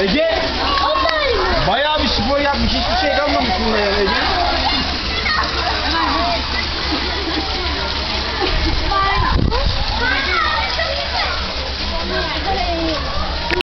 Ege. Bayağı bir spor yapmış. Hiçbir şey kalmamış bunda yani Ege. Bye.